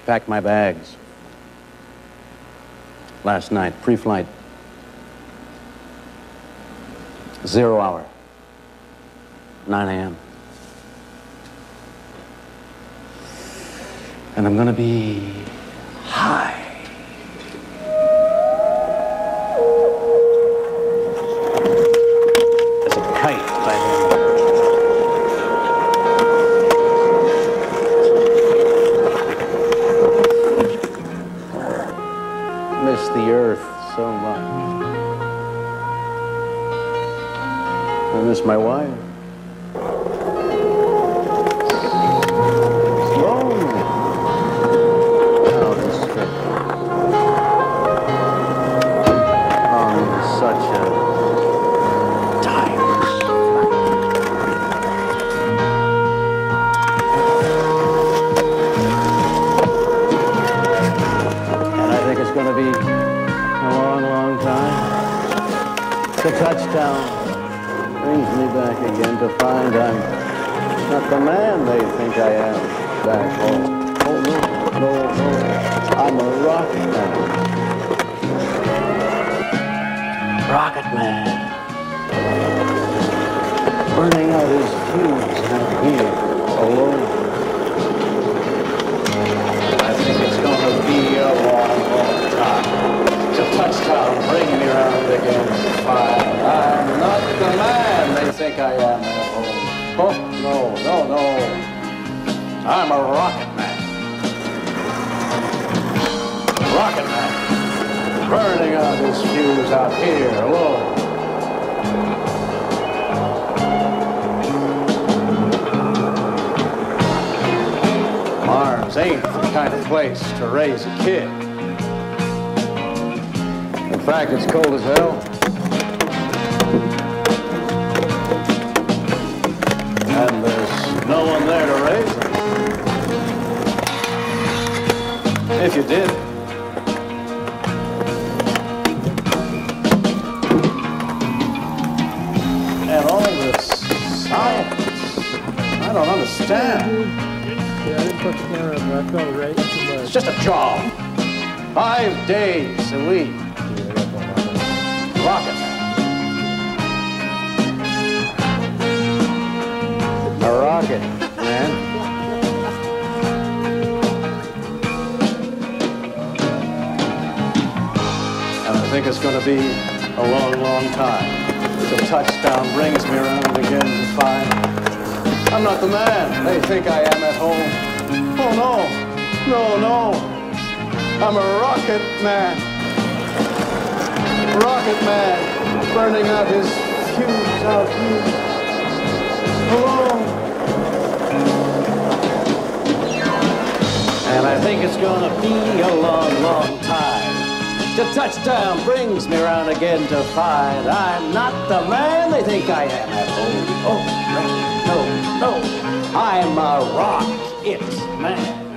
She packed my bags. Last night, pre flight. Zero hour. 9 a.m. And I'm gonna be high. The earth so much. I miss my wife. A long, long time. The touchdown brings me back again to find I'm not the man they think I am back home. Oh, no, no, no. I'm a rocket man. Rocket man. Burning out his fuse out here alone. Oh, no, no, no. I'm a rocket man. Rocket man. Burning out his fuse out here alone. Mars ain't the kind of place to raise a kid. In fact, it's cold as hell. If you did. And all this science, I don't understand. Yeah, I didn't put the camera in, but I felt right too It's just a job. Five days a week. Rocket think it's going to be a long, long time. The touchdown brings me around again to find I'm not the man they think I am at home. Oh no, no, no. I'm a rocket man. Rocket man, burning out his fuse out here. And I think it's gonna be a long, long time. The touchdown brings me around again to find I'm not the man they think I am home. Oh, no, no, no. I'm a rock rocket man.